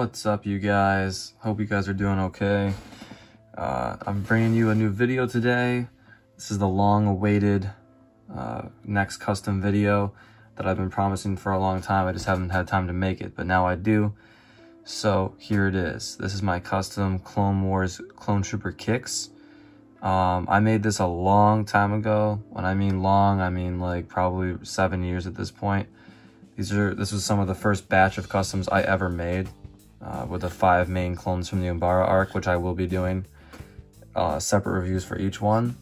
What's up, you guys? Hope you guys are doing okay. Uh, I'm bringing you a new video today. This is the long-awaited uh, next custom video that I've been promising for a long time. I just haven't had time to make it, but now I do. So here it is. This is my custom Clone Wars Clone Trooper Kix. Um, I made this a long time ago. When I mean long, I mean like probably seven years at this point. These are this was some of the first batch of customs I ever made uh, with the five main clones from the Umbara arc, which I will be doing uh, separate reviews for each one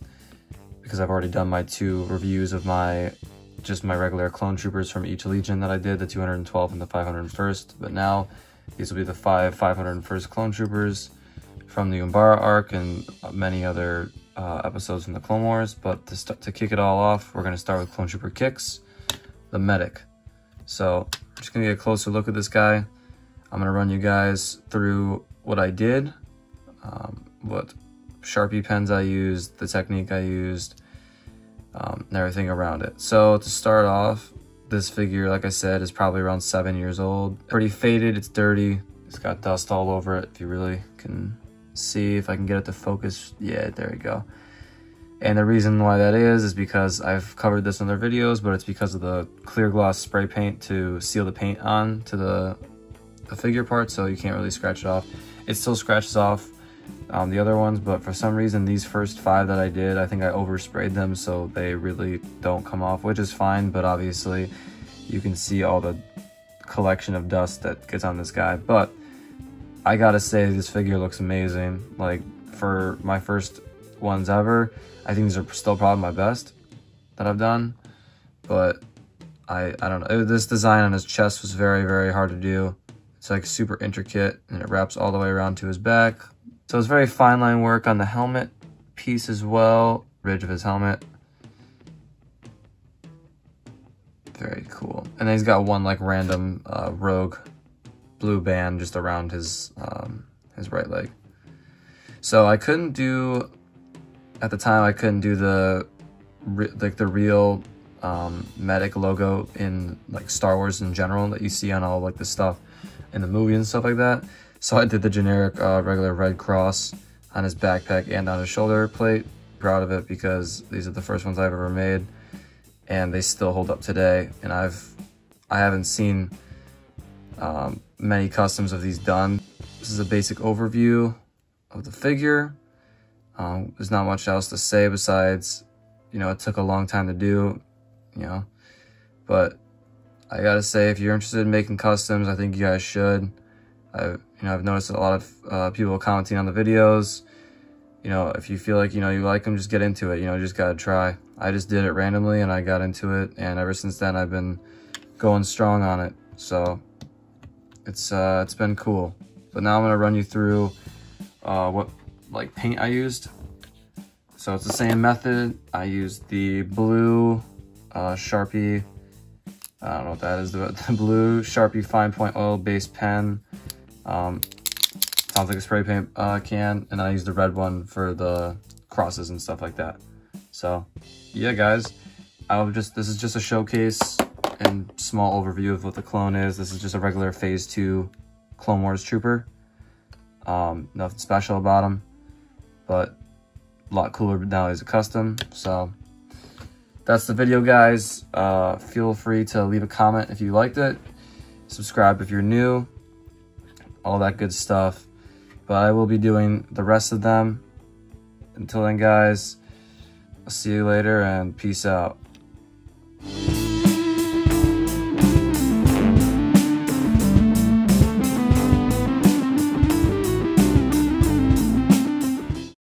because I've already done my two reviews of my just my regular clone troopers from each legion that I did, the 212 and the 501st. But now these will be the five 501st clone troopers from the Umbara arc and many other uh, episodes from the Clone Wars. But to, to kick it all off, we're going to start with Clone Trooper Kix, the medic. So I'm just going to get a closer look at this guy. I'm to run you guys through what I did, um, what Sharpie pens I used, the technique I used, um, and everything around it. So to start off, this figure, like I said, is probably around seven years old. Pretty faded, it's dirty. It's got dust all over it, if you really can see if I can get it to focus. Yeah, there you go. And the reason why that is, is because I've covered this in other videos, but it's because of the clear gloss spray paint to seal the paint on to the, the figure part, so you can't really scratch it off. It still scratches off um, the other ones, but for some reason, these first five that I did, I think I oversprayed them, so they really don't come off, which is fine, but obviously you can see all the collection of dust that gets on this guy. But I gotta say, this figure looks amazing. Like, for my first ones ever, I think these are still probably my best that I've done. But I, I don't know. This design on his chest was very, very hard to do. It's like super intricate and it wraps all the way around to his back. So it's very fine line work on the helmet piece as well. Ridge of his helmet. Very cool. And then he's got one like random uh, rogue blue band just around his um, his right leg. So I couldn't do at the time I couldn't do the like the real um, medic logo in like Star Wars in general that you see on all like the stuff in the movie and stuff like that. So I did the generic uh, regular red cross on his backpack and on his shoulder plate. Proud of it because these are the first ones I've ever made and they still hold up today. And I've I haven't seen um, many customs of these done. This is a basic overview of the figure. Um, there's not much else to say besides, you know, it took a long time to do, you know, but I gotta say, if you're interested in making customs, I think you guys should. I, you know, I've noticed a lot of uh, people commenting on the videos. You know, if you feel like, you know, you like them, just get into it. You know, you just gotta try. I just did it randomly and I got into it. And ever since then, I've been going strong on it. So it's, uh, it's been cool. But now I'm gonna run you through uh, what like paint I used. So it's the same method. I used the blue uh, Sharpie, I don't know what that is, the, the blue Sharpie fine point oil based pen. Um, sounds like a spray paint uh, can. And I use the red one for the crosses and stuff like that. So yeah, guys, I'll just, this is just a showcase and small overview of what the clone is. This is just a regular phase two Clone Wars Trooper. Um, nothing special about him but a lot cooler now he's a custom. So that's the video, guys. Uh, feel free to leave a comment if you liked it. Subscribe if you're new. All that good stuff. But I will be doing the rest of them. Until then, guys, I'll see you later and peace out.